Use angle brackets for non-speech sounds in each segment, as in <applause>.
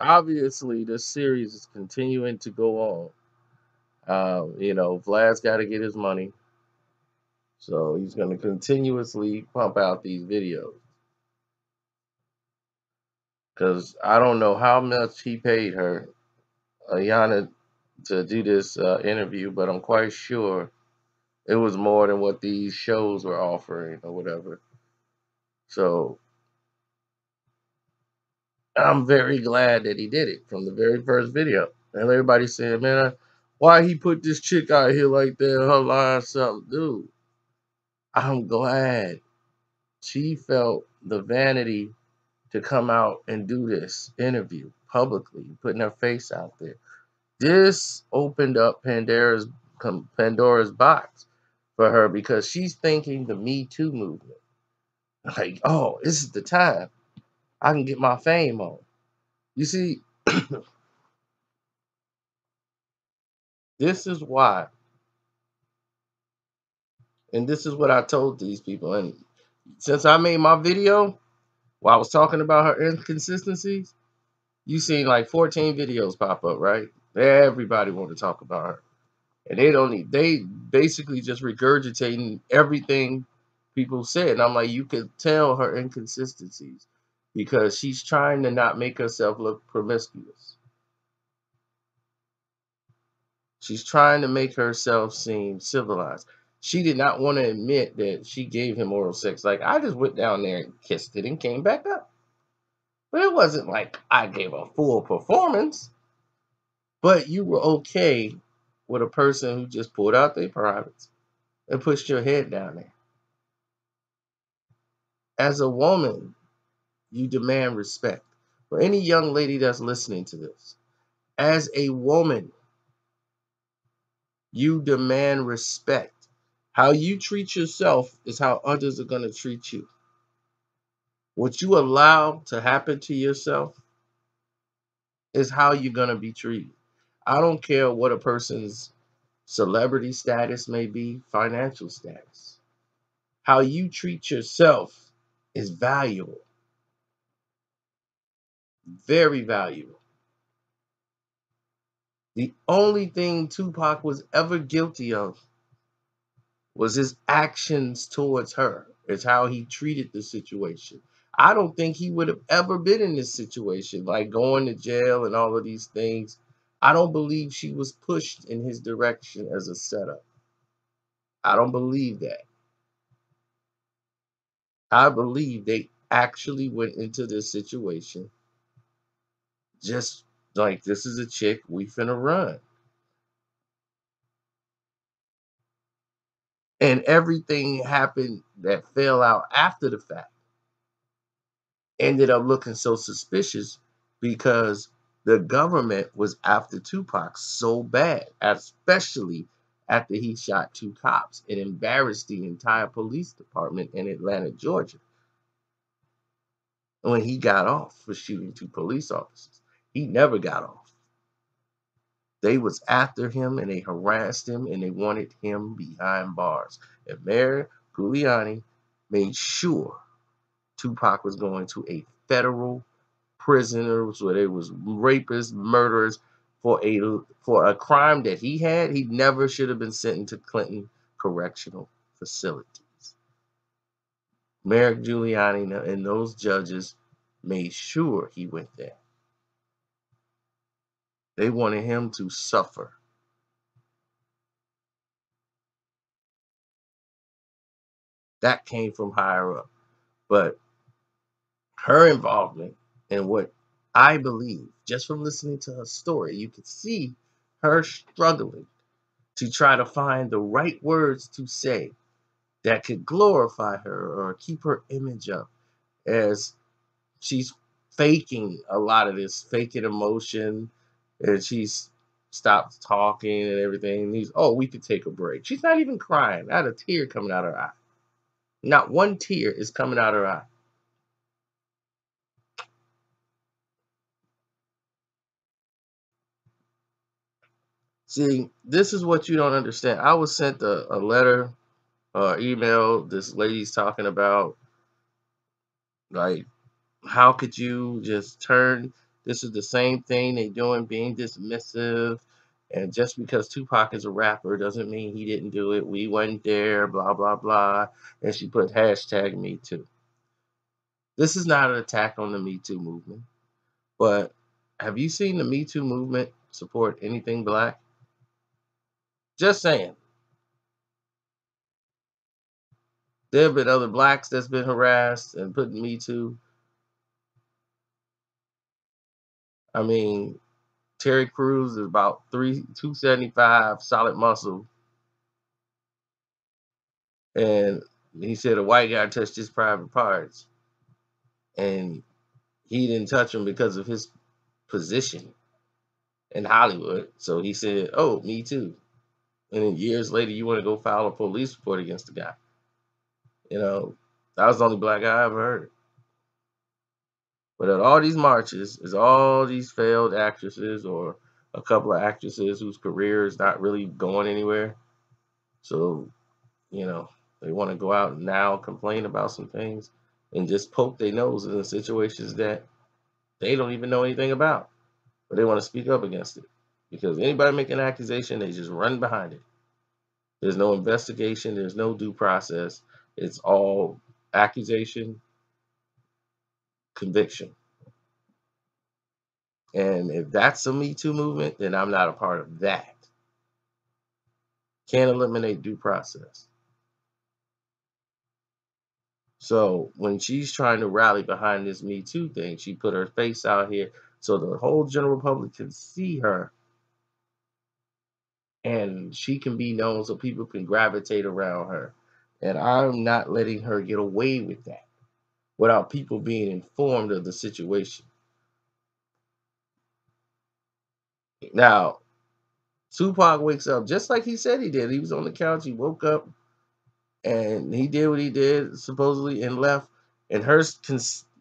obviously this series is continuing to go on. Uh, you know, Vlad's got to get his money, so he's going to continuously pump out these videos. Because I don't know how much he paid her, Ayanna, to do this uh, interview, but I'm quite sure it was more than what these shows were offering or whatever. So I'm very glad that he did it from the very first video. And everybody saying, man, why he put this chick out here like that? Her line something, dude. I'm glad she felt the vanity to come out and do this interview publicly, putting her face out there. This opened up Pandora's Pandora's box for her because she's thinking the Me Too movement. Like, oh, this is the time. I can get my fame on. You see, this is why. And this is what I told these people. And since I made my video, while I was talking about her inconsistencies, you seen like 14 videos pop up, right? Everybody want to talk about her. And they don't need, they basically just regurgitating everything people said. And I'm like, you could tell her inconsistencies because she's trying to not make herself look promiscuous. She's trying to make herself seem civilized. She did not want to admit that she gave him oral sex. Like, I just went down there and kissed it and came back up. But it wasn't like I gave a full performance. But you were okay with a person who just pulled out their privates and pushed your head down there. As a woman, you demand respect. For any young lady that's listening to this, as a woman, you demand respect. How you treat yourself is how others are going to treat you. What you allow to happen to yourself is how you're going to be treated. I don't care what a person's celebrity status may be, financial status. How you treat yourself is valuable. Very valuable. The only thing Tupac was ever guilty of was his actions towards her. It's how he treated the situation. I don't think he would have ever been in this situation, like going to jail and all of these things. I don't believe she was pushed in his direction as a setup. I don't believe that. I believe they actually went into this situation just like this is a chick we finna run. And everything happened that fell out after the fact ended up looking so suspicious because the government was after Tupac so bad, especially after he shot two cops. It embarrassed the entire police department in Atlanta, Georgia, when he got off for shooting two police officers. He never got off. They was after him and they harassed him and they wanted him behind bars. And Mayor Giuliani made sure Tupac was going to a federal prison where there was rapists, murderers for a for a crime that he had. He never should have been sent into Clinton correctional facilities. Mayor Giuliani and those judges made sure he went there. They wanted him to suffer. That came from higher up. But her involvement in what I believe, just from listening to her story, you could see her struggling to try to find the right words to say that could glorify her or keep her image up as she's faking a lot of this, faking emotion, and she's stopped talking and everything. And he's, oh, we could take a break. She's not even crying. Not a tear coming out her eye. Not one tear is coming out her eye. See, this is what you don't understand. I was sent a, a letter or uh, email. This lady's talking about, like, how could you just turn this is the same thing they doing, being dismissive. And just because Tupac is a rapper doesn't mean he didn't do it. We went there, blah, blah, blah. And she put hashtag me too. This is not an attack on the Me Too movement. But have you seen the Me Too movement support anything black? Just saying. There have been other blacks that's been harassed and put Me Too. I mean, Terry Crews is about three two seventy five solid muscle. And he said a white guy touched his private parts. And he didn't touch him because of his position in Hollywood. So he said, Oh, me too. And then years later you want to go file a police report against the guy. You know, that was the only black guy I ever heard. But at all these marches is all these failed actresses or a couple of actresses whose career is not really going anywhere. So, you know, they want to go out and now complain about some things and just poke their nose in situations that they don't even know anything about. But they want to speak up against it. Because anybody make an accusation, they just run behind it. There's no investigation, there's no due process. It's all accusation, conviction. And if that's a Me Too movement, then I'm not a part of that. Can't eliminate due process. So when she's trying to rally behind this Me Too thing, she put her face out here so the whole general public can see her and she can be known so people can gravitate around her. And I'm not letting her get away with that without people being informed of the situation. Now, Tupac wakes up just like he said he did. He was on the couch, he woke up and he did what he did supposedly and left and her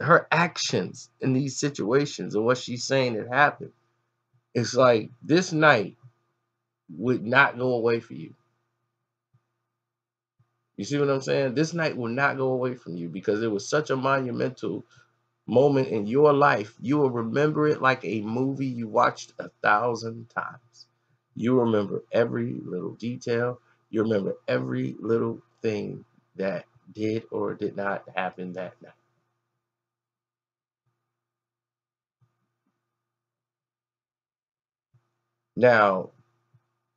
her actions in these situations and what she's saying that happened it's like this night would not go away for you you see what I'm saying? This night will not go away from you because it was such a monumental moment in your life. You will remember it like a movie you watched a thousand times. You remember every little detail. You remember every little thing that did or did not happen that night. Now,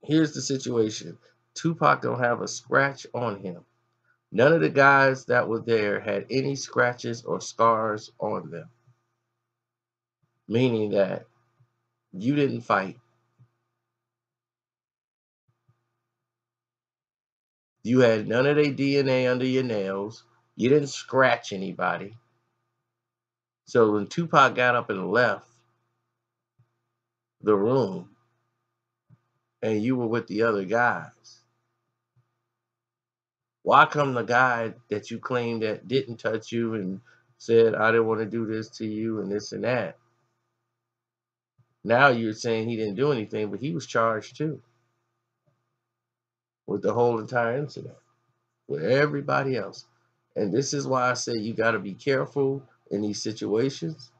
here's the situation. Tupac don't have a scratch on him. None of the guys that were there had any scratches or scars on them. Meaning that you didn't fight. You had none of their DNA under your nails. You didn't scratch anybody. So when Tupac got up and left the room, and you were with the other guys, why come the guy that you claim that didn't touch you and said, I didn't want to do this to you and this and that? Now you're saying he didn't do anything, but he was charged too with the whole entire incident with everybody else. And this is why I say you got to be careful in these situations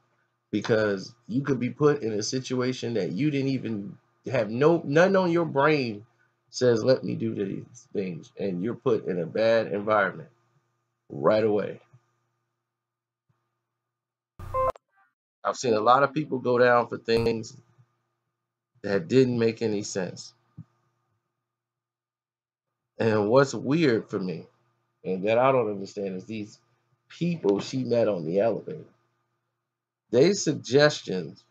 because you could be put in a situation that you didn't even have no none on your brain says, let me do these things, and you're put in a bad environment right away. I've seen a lot of people go down for things that didn't make any sense. And what's weird for me, and that I don't understand, is these people she met on the elevator. Their suggestions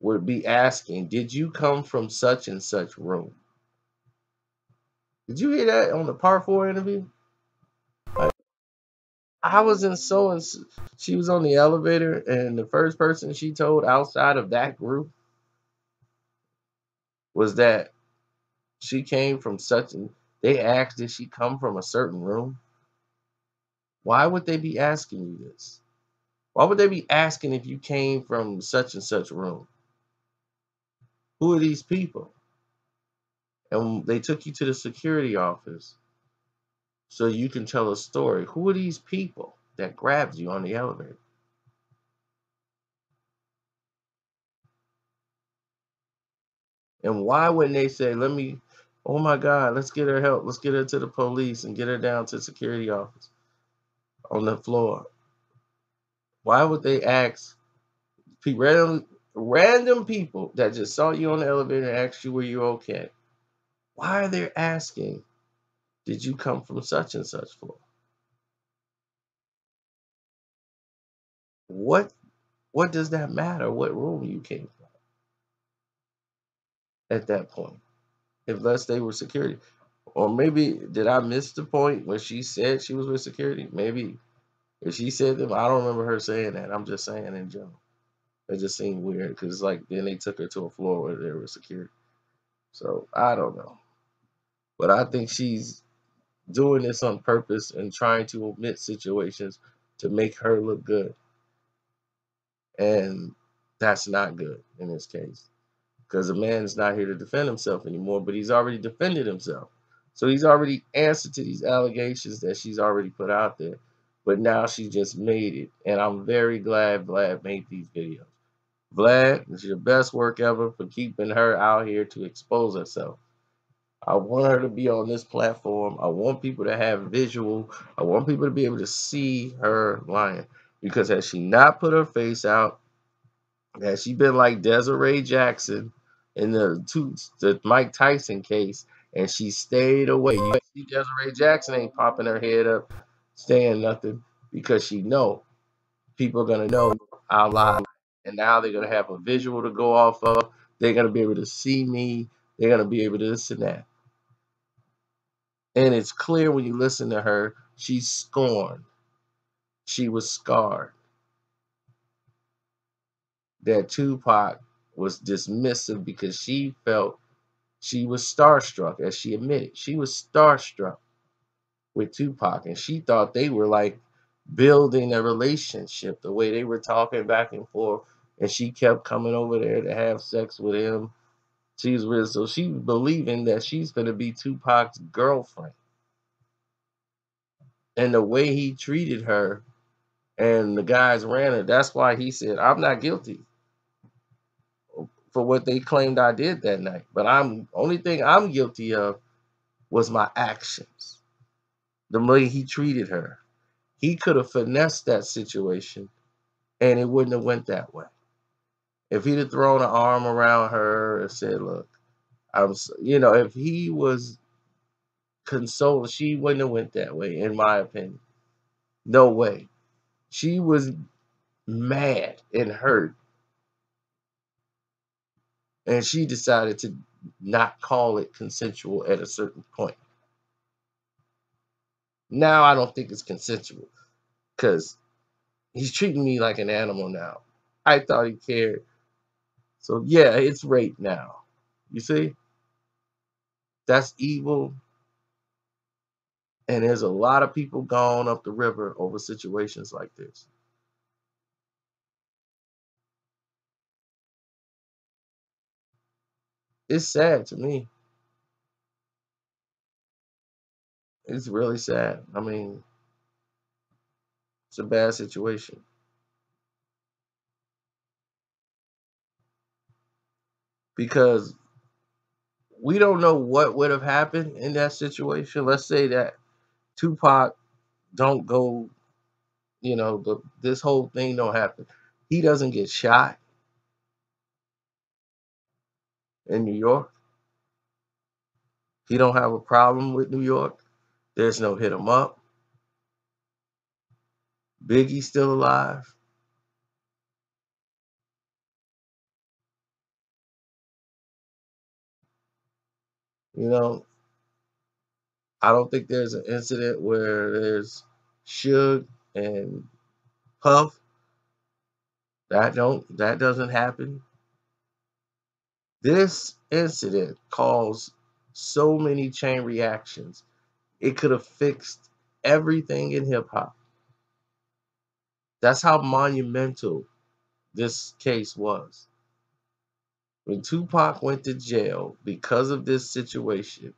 would be asking, Did you come from such and such room? Did you hear that on the part four interview? I was in so and she was on the elevator, and the first person she told outside of that group was that she came from such and they asked did she come from a certain room? Why would they be asking you this? Why would they be asking if you came from such and such room? Who are these people and they took you to the security office so you can tell a story. Who are these people that grabbed you on the elevator? And why wouldn't they say, let me, oh my God, let's get her help. Let's get her to the police and get her down to the security office on the floor. Why would they ask random, random people that just saw you on the elevator and asked you, were you okay? Why are they asking, did you come from such and such floor? What what does that matter? What room you came from at that point? Unless they were security. Or maybe did I miss the point when she said she was with security? Maybe if she said them, I don't remember her saying that. I'm just saying in general. It just seemed weird because like then they took her to a floor where there was security. So I don't know. But I think she's doing this on purpose and trying to omit situations to make her look good. And that's not good in this case. Because the man's not here to defend himself anymore, but he's already defended himself. So he's already answered to these allegations that she's already put out there. But now she just made it. And I'm very glad Vlad made these videos. Vlad, it's your best work ever for keeping her out here to expose herself. I want her to be on this platform. I want people to have visual. I want people to be able to see her lying. Because has she not put her face out, has she been like Desiree Jackson in the two the Mike Tyson case, and she stayed away. You see Desiree Jackson ain't popping her head up, saying nothing because she know people are gonna know I lie, and now they're gonna have a visual to go off of. They're gonna be able to see me. They're gonna be able to this and that. And it's clear when you listen to her, she's scorned. She was scarred. That Tupac was dismissive because she felt she was starstruck, as she admitted. She was starstruck with Tupac, and she thought they were like building a relationship the way they were talking back and forth. And she kept coming over there to have sex with him. She's with so she's believing that she's gonna be Tupac's girlfriend. And the way he treated her and the guys ran it, that's why he said, I'm not guilty for what they claimed I did that night. But I'm only thing I'm guilty of was my actions. The way he treated her. He could have finessed that situation and it wouldn't have went that way. If he'd have thrown an arm around her and said, look, I'm you know, if he was consoled, she wouldn't have went that way, in my opinion. No way. She was mad and hurt and she decided to not call it consensual at a certain point. Now I don't think it's consensual because he's treating me like an animal now. I thought he cared. So yeah, it's rape now. You see? That's evil. And there's a lot of people gone up the river over situations like this. it's sad to me. It's really sad. I mean, it's a bad situation. Because we don't know what would have happened in that situation. Let's say that Tupac don't go, you know, the, this whole thing don't happen. He doesn't get shot in New York. He don't have a problem with New York. There's no hit him up. Biggie's still alive. You know, I don't think there's an incident where there's Suge and Puff. That don't that doesn't happen. This incident caused so many chain reactions. It could have fixed everything in hip hop. That's how monumental this case was. When Tupac went to jail because of this situation,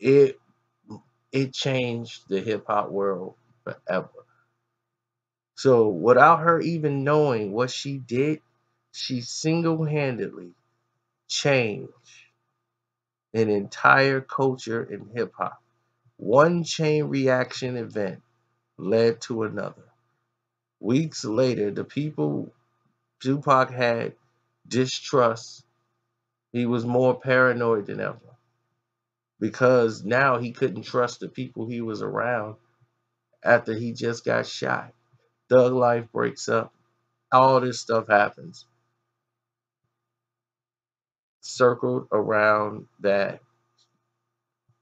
it it changed the hip hop world forever. So without her even knowing what she did, she single-handedly changed an entire culture in hip hop. One chain reaction event led to another. Weeks later, the people Tupac had distrust. He was more paranoid than ever because now he couldn't trust the people he was around after he just got shot. Thug life breaks up. All this stuff happens. Circled around that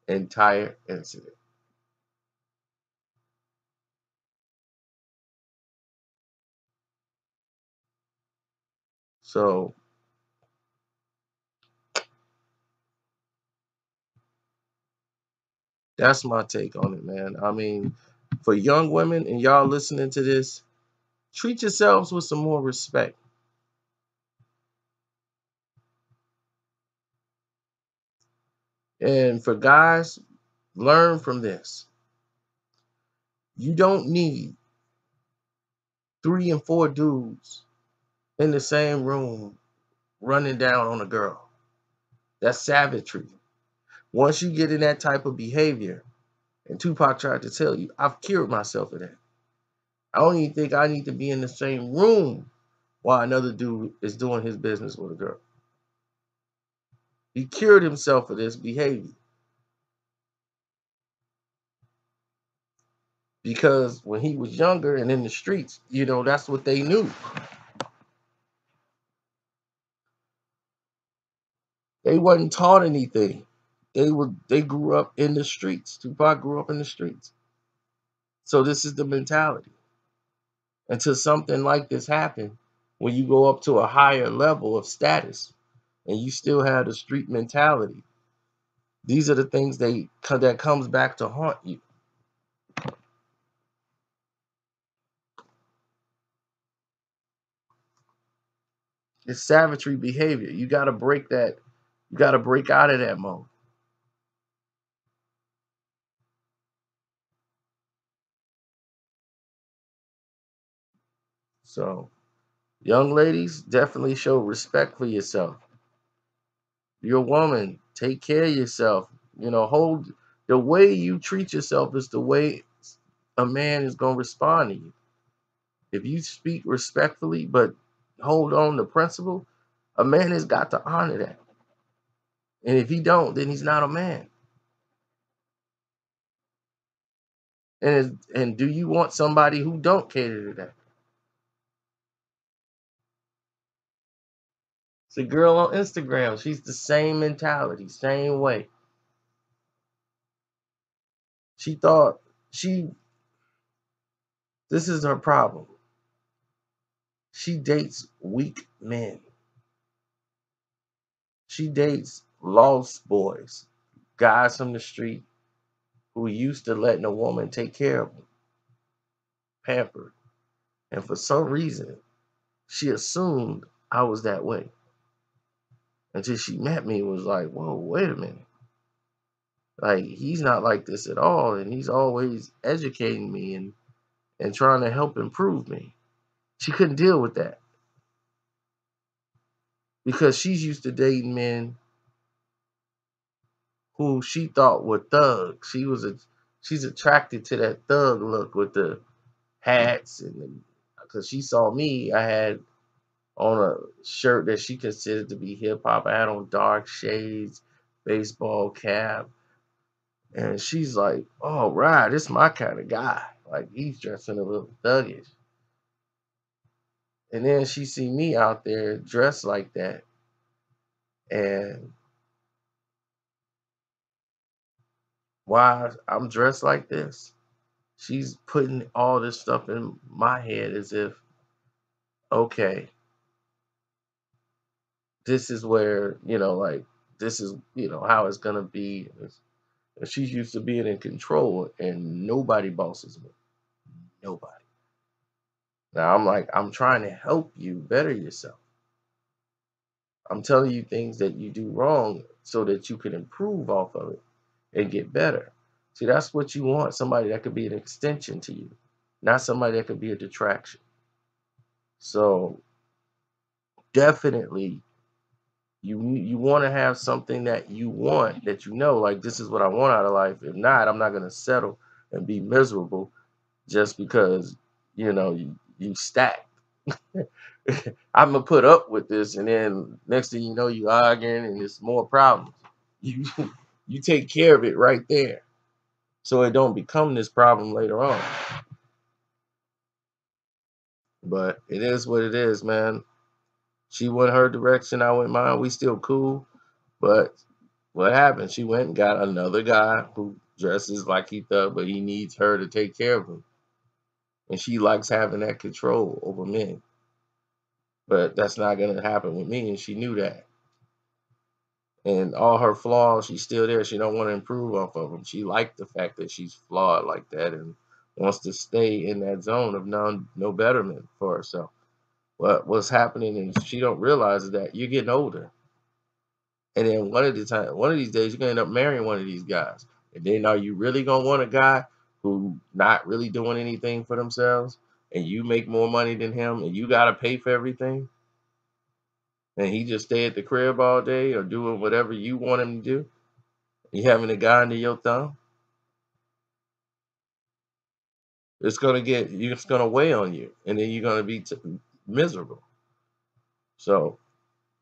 entire incident. So that's my take on it, man. I mean, for young women and y'all listening to this, treat yourselves with some more respect. And for guys, learn from this. You don't need three and four dudes in the same room running down on a girl. That's savagery. Once you get in that type of behavior, and Tupac tried to tell you, I've cured myself of that. I don't even think I need to be in the same room while another dude is doing his business with a girl. He cured himself of this behavior. Because when he was younger and in the streets, you know, that's what they knew. They wasn't taught anything. They were they grew up in the streets. Tupac grew up in the streets. So this is the mentality. Until something like this happen, when you go up to a higher level of status, and you still have the street mentality. These are the things they that comes back to haunt you. It's savagery behavior. You got to break that. You got to break out of that mode. So, young ladies, definitely show respect for yourself. You're a woman. Take care of yourself. You know, hold the way you treat yourself is the way a man is going to respond to you. If you speak respectfully but hold on to principle, a man has got to honor that. And if he don't, then he's not a man. And and do you want somebody who don't cater to that? The girl on Instagram, she's the same mentality, same way. She thought she, this is her problem. She dates weak men. She dates lost boys, guys from the street who used to letting a woman take care of them, pampered. And for some reason, she assumed I was that way until she met me was like, whoa, wait a minute. Like he's not like this at all, and he's always educating me and and trying to help improve me. She couldn't deal with that because she's used to dating men who she thought were thugs. She was a she's attracted to that thug look with the hats and because she saw me, I had on a shirt that she considered to be hip hop. I had on dark shades, baseball cap. And she's like, oh, right, this is my kind of guy. Like, he's dressing a little thuggish. And then she see me out there dressed like that. And why I'm dressed like this, she's putting all this stuff in my head as if, okay, this is where you know like this is you know how it's gonna be. She's used to being in control and nobody bosses me. Nobody. Now i'm like i'm trying to help you better yourself. I'm telling you things that you do wrong so that you can improve off of it and get better see that's what you want somebody that could be an extension to you not somebody that could be a detraction so definitely you you want to have something that you want that you know like this is what I want out of life. If not, I'm not gonna settle and be miserable just because you know you, you stack. <laughs> I'm gonna put up with this, and then next thing you know, you are arguing, and it's more problems. You <laughs> you take care of it right there, so it don't become this problem later on. But it is what it is, man. She went her direction, I went mine. We still cool, but what happened? She went and got another guy who dresses like he does, but he needs her to take care of him, and she likes having that control over men. But that's not gonna happen with me, and she knew that. And all her flaws, she's still there. She don't want to improve off of them. She liked the fact that she's flawed like that and wants to stay in that zone of non no betterment for herself. What what's happening and she don't realize is that you're getting older. And then one of the time, one of these days, you're gonna end up marrying one of these guys. And then are you really gonna want a guy who not really doing anything for themselves? and you make more money than him and you got to pay for everything and he just stay at the crib all day or doing whatever you want him to do you having a guy under your thumb it's to get you. it's to weigh on you and then you're to be miserable so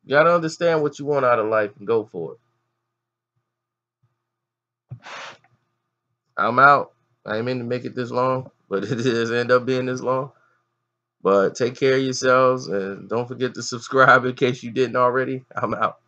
you got to understand what you want out of life and go for it i'm out i ain't mean to make it this long but <laughs> it end up being this long. But take care of yourselves and don't forget to subscribe in case you didn't already. I'm out.